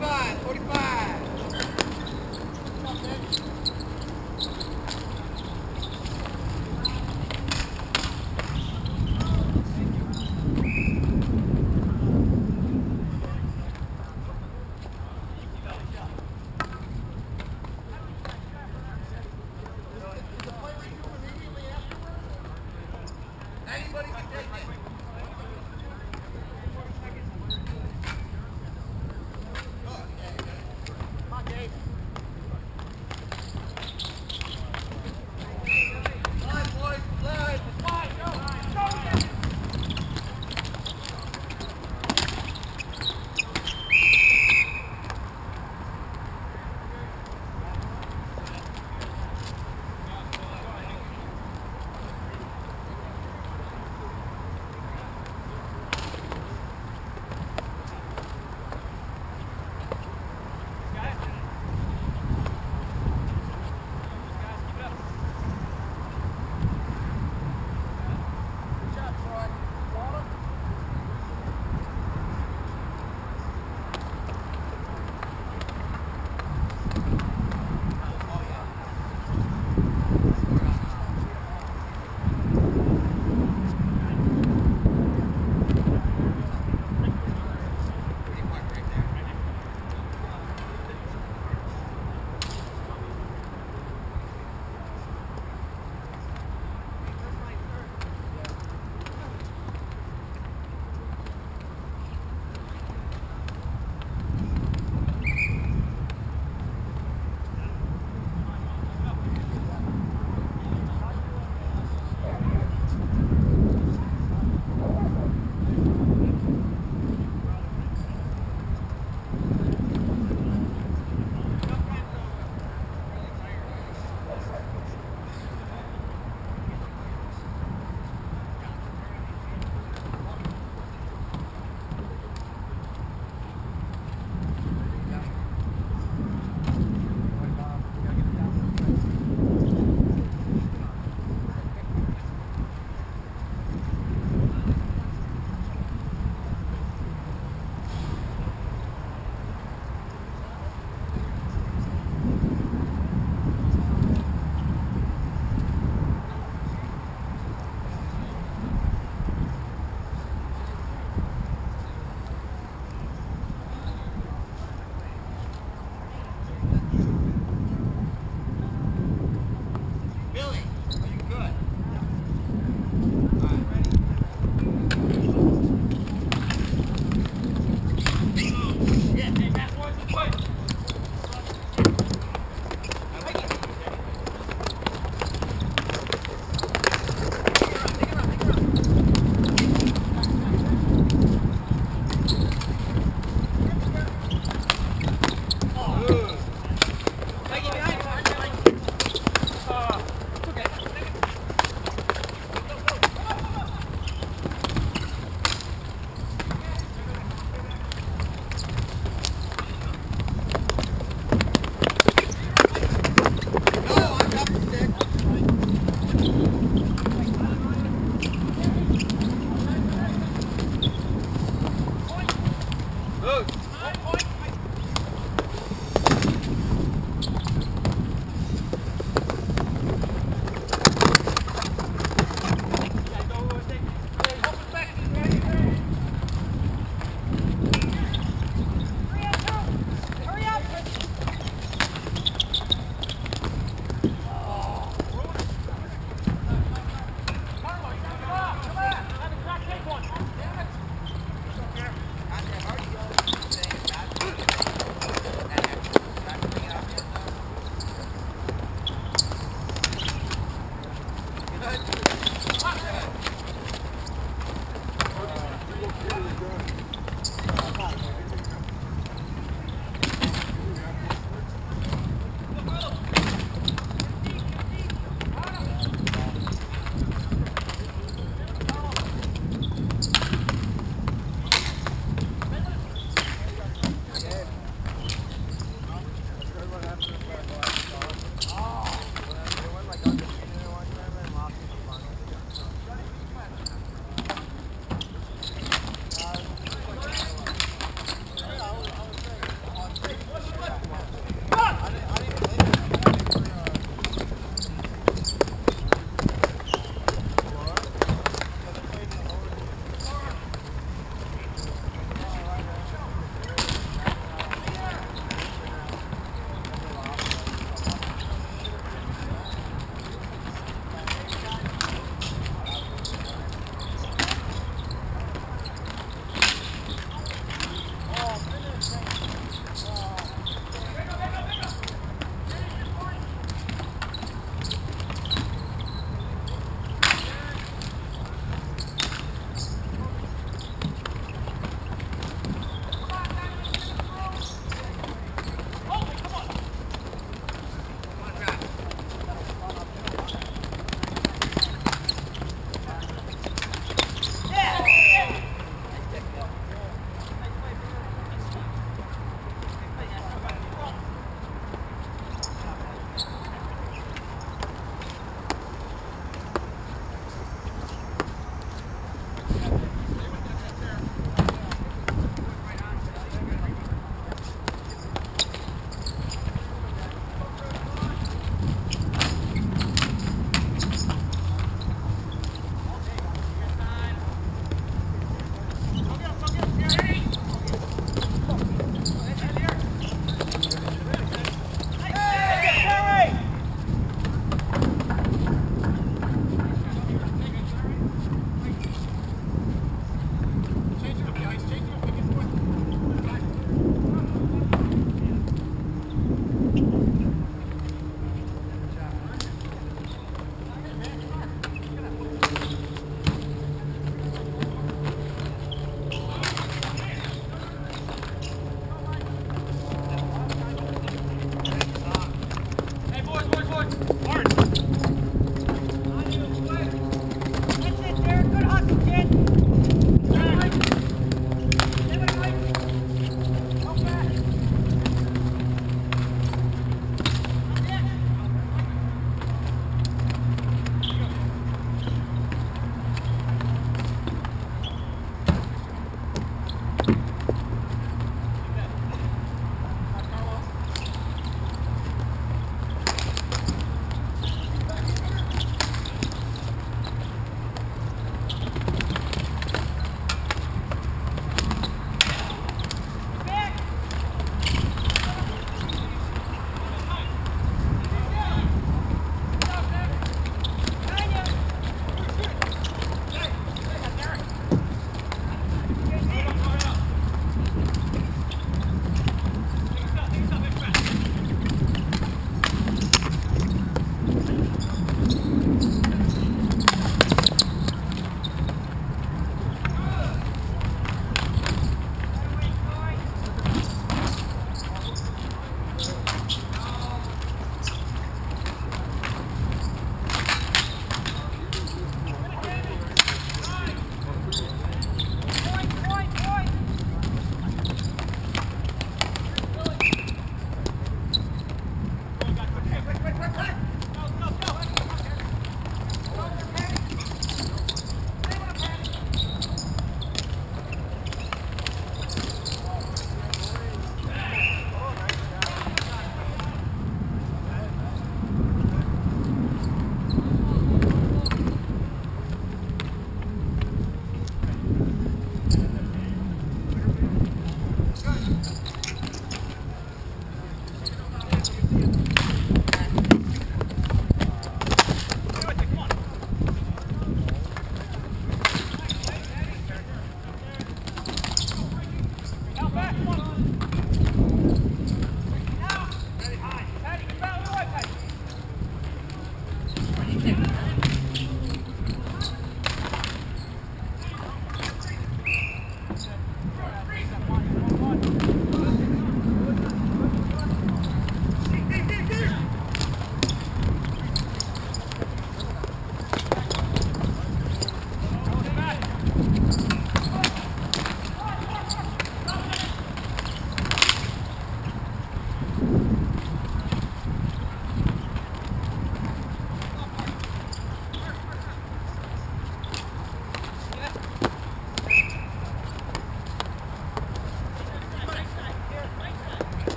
45, 45.